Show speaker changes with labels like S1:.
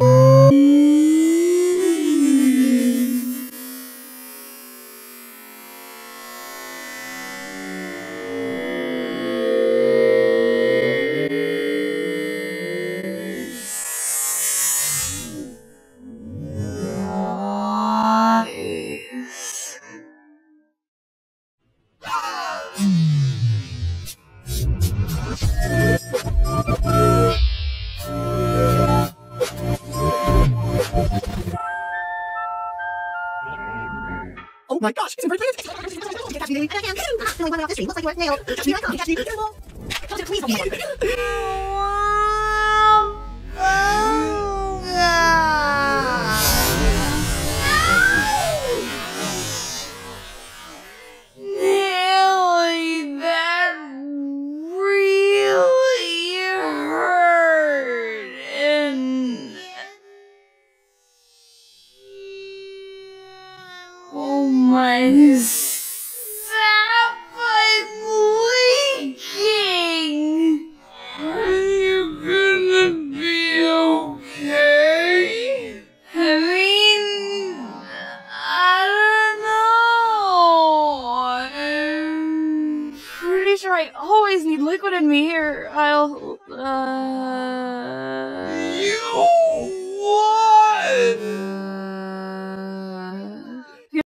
S1: you. Oh my gosh, it's a bird! Catch me, catch me, catch me,
S2: Oh my sap is leaking! Are you gonna be okay? I mean, I don't know. I'm pretty sure I always need liquid in me. Here, I'll, uh...